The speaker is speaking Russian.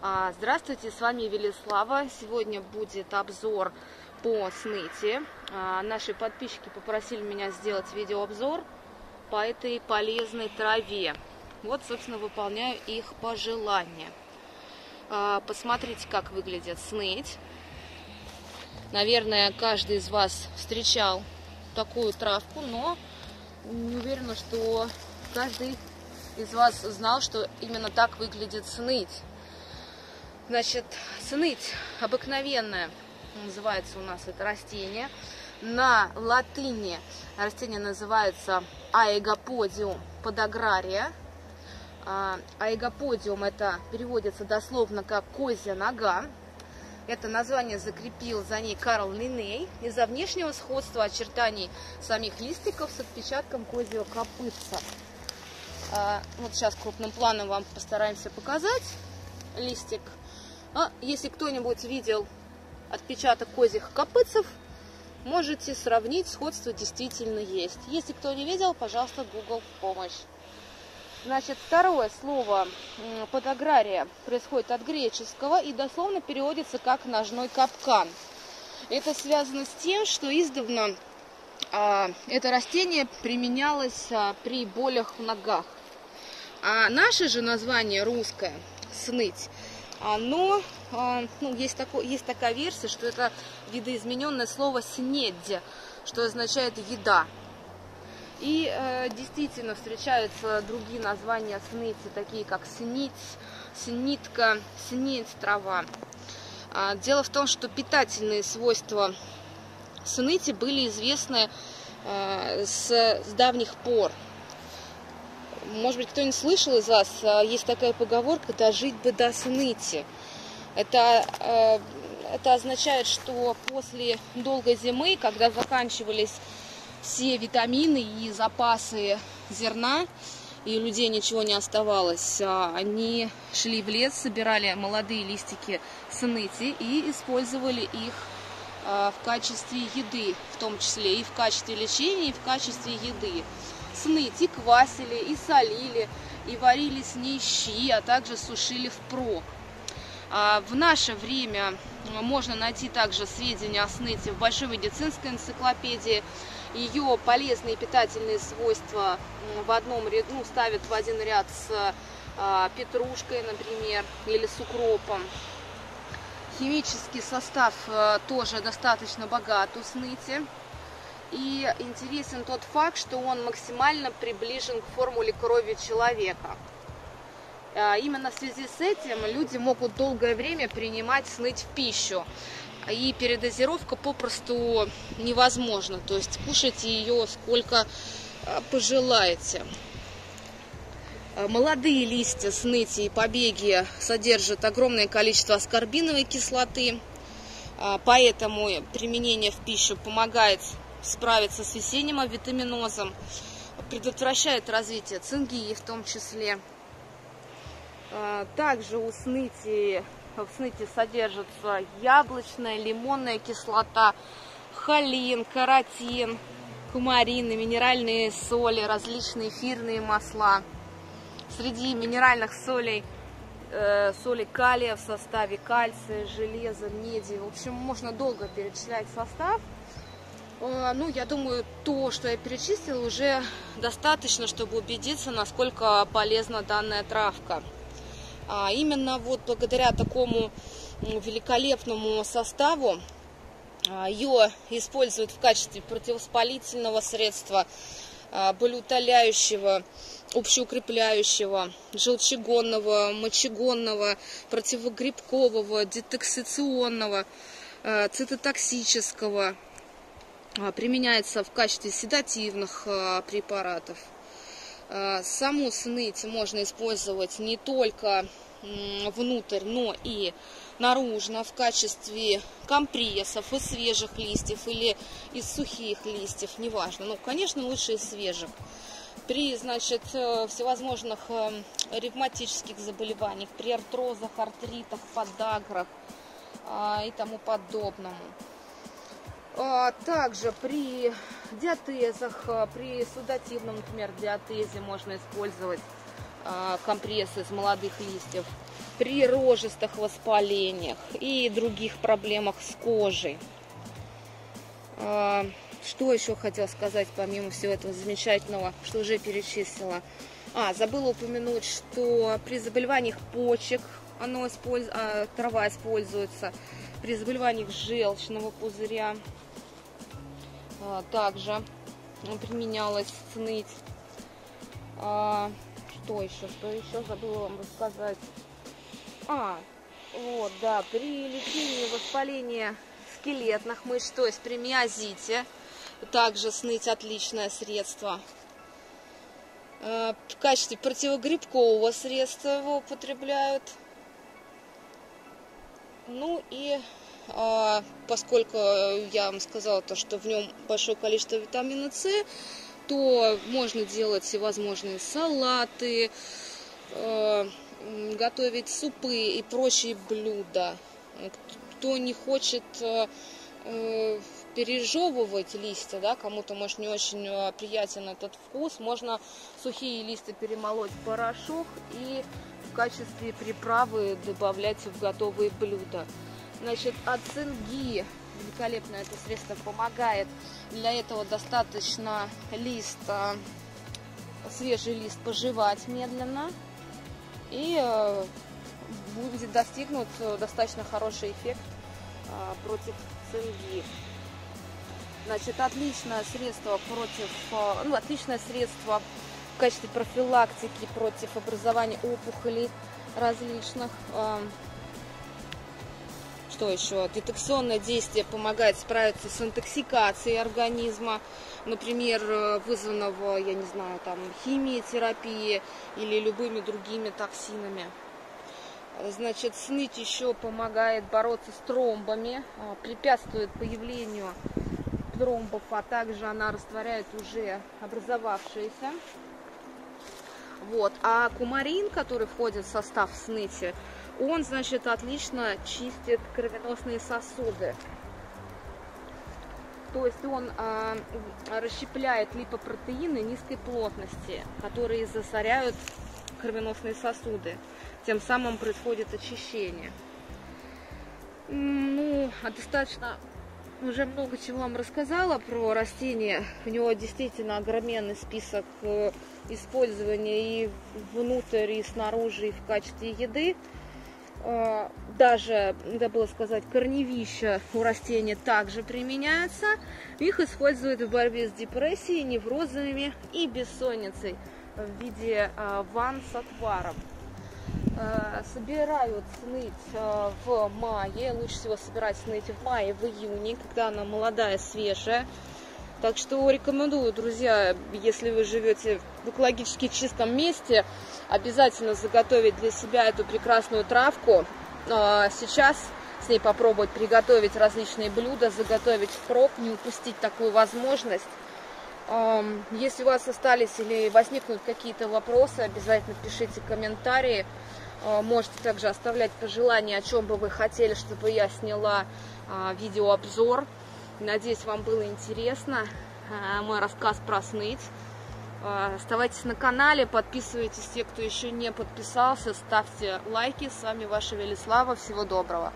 А, Здравствуйте, с вами Велислава. Сегодня будет обзор по сныти. А, Наши подписчики попросили меня сделать видеообзор по этой полезной траве. Вот, собственно, выполняю их пожелания. А, Посмотрите, как выглядит сныть. Наверное, каждый из вас встречал такую травку, но не уверена, что каждый из вас знал, что именно так выглядит сныть. Значит, сныть обыкновенная называется у нас это растение. На латыни растение называется аэгоподиум подагрария. Аэгоподиум это переводится дословно как козья нога. Это название закрепил за ней Карл Линней из-за внешнего сходства очертаний самих листиков с отпечатком козьего копытца. А, Вот сейчас крупным планом вам постараемся показать листик. А если кто-нибудь видел отпечаток козьих копытцев, можете сравнить, сходство действительно есть. Если кто не видел, пожалуйста, Google в помощь. Значит, второе слово подагрария происходит от греческого и дословно переводится как ножной капкан. Это связано с тем, что издавна а, это растение применялось а, при болях в ногах. А наше же название русское сныть, оно, а, ну, есть, такой, есть такая версия, что это видоизмененное слово снедь, что означает еда. И э, действительно встречаются другие названия сныти, такие как снить, снитка, снить трава. А, дело в том, что питательные свойства сныти были известны э, с, с давних пор. Может быть, кто-нибудь слышал из вас, э, есть такая поговорка «дожить бы до сныти». Это, э, это означает, что после долгой зимы, когда заканчивались все витамины и запасы зерна, и у людей ничего не оставалось, а они шли в лес, собирали молодые листики сныти и использовали их а, в качестве еды, в том числе и в качестве лечения, и в качестве еды. Сныти квасили и солили, и варили с ней щи, а также сушили впрок. А В наше время можно найти также сведения о сныте в Большой медицинской энциклопедии. Ее полезные питательные свойства в одном ряду, ну, ставят в один ряд с а, петрушкой, например, или с укропом. Химический состав э, тоже достаточно богат у сныти. И интересен тот факт, что он максимально приближен к формуле крови человека. А, Именно в связи с этим люди могут долгое время принимать сныть в пищу. И передозировка попросту невозможна. То есть кушайте ее сколько а, пожелаете. А, Молодые листья сныти и побеги содержат огромное количество аскорбиновой кислоты, поэтому применение в пищу помогает справиться с весенним авитаминозом, предотвращает развитие цингии в том числе. А, Также у сныти, в сныти содержится яблочная, лимонная кислота, холин, каротин, кумарины, минеральные соли, различные эфирные масла. Среди минеральных солей э, соли калия в составе кальция, железа, меди. В общем, можно долго перечислять состав. Э, Ну, я думаю, то, что я перечислила, уже достаточно, чтобы убедиться, насколько полезна данная травка. А именно вот благодаря такому великолепному составу а, ее используют в качестве противовоспалительного средства, а, болеутоляющего, общеукрепляющего, желчегонного, мочегонного, противогрибкового, детоксиционного, а, цитотоксического. А, Применяется в качестве седативных а, препаратов. А, Саму сныть можно использовать не только внутрь, но и наружно в качестве компрессов из свежих листьев или из сухих листьев, неважно. Ну, конечно, лучше из свежих. При, значит, э, всевозможных э, ревматических заболеваниях, при артрозах, артритах, подаграх и тому подобному. А, Также при диатезах, а, при судативном, например, диатезе можно использовать а, компрессы из молодых листьев. при рожистых воспалениях и других проблемах с кожей. Что еще хотела сказать, помимо всего этого замечательного, что уже перечислила? А, забыла упомянуть, что при заболеваниях почек оно использ... трава используется, при заболеваниях желчного пузыря также применялась сныть. А, что еще, что еще забыла вам рассказать? А, вот, да, при лечении воспаления скелетных мышц, то есть при миозите, также сныть отличное средство. Э, в качестве противогрибкового средства его употребляют. Ну и а, поскольку я вам сказала, то, что в нем большое количество витамина С, то можно делать всевозможные салаты, э, готовить супы и прочие блюда. Кто не хочет э, э, пережевывать листья, да, кому-то может не очень э, приятен этот вкус, можно сухие листья перемолоть в порошок и в качестве приправы добавлять в готовые блюда. Значит, ацинги, великолепно это средство помогает. Для этого достаточно лист, свежий лист пожевать медленно, и будет достигнут достаточно хороший эффект против цинги. Значит, отличное средство против, э, ну, отличное средство в качестве профилактики против образования опухолей различных. Что еще? Детекционное действие помогает справиться с интоксикацией организма, например, э, вызванного, я не знаю, там, химией, или любыми другими токсинами. Значит, сныть еще помогает бороться с тромбами, э, препятствует появлению тромбов, а также она растворяет уже образовавшиеся. Вот. А кумарин, который входит в состав сныти, он, значит, отлично чистит кровеносные сосуды. То есть он э, расщепляет липопротеины низкой плотности, которые засоряют кровеносные сосуды. Тем самым происходит очищение. Ну, а достаточно уже много чего вам рассказала про растения. У него действительно огроменный список э, использования и внутрь, и снаружи, и в качестве еды. Э, даже, забыла сказать, корневища у растения также применяются. Их используют в борьбе с депрессией, неврозами и бессонницей в виде э, ванн с отваром. Э, собирают сныть э, в мае. Лучше всего собирать сныть в мае, в июне, когда она молодая, свежая. Так что рекомендую, друзья, если вы живете в экологически чистом месте, обязательно заготовить для себя эту прекрасную травку. Э, сейчас с ней попробовать приготовить различные блюда, заготовить впрок, не упустить такую возможность. Эм, если у вас остались или возникнут какие-то вопросы, обязательно пишите комментарии. Э, можете также оставлять пожелания, о чем бы вы хотели, чтобы я сняла э, видеообзор. Надеюсь, вам было интересно э, мой рассказ про сныть. Оставайтесь на канале, подписывайтесь, те, кто еще не подписался, ставьте лайки. С вами ваша Велислава. Всего доброго.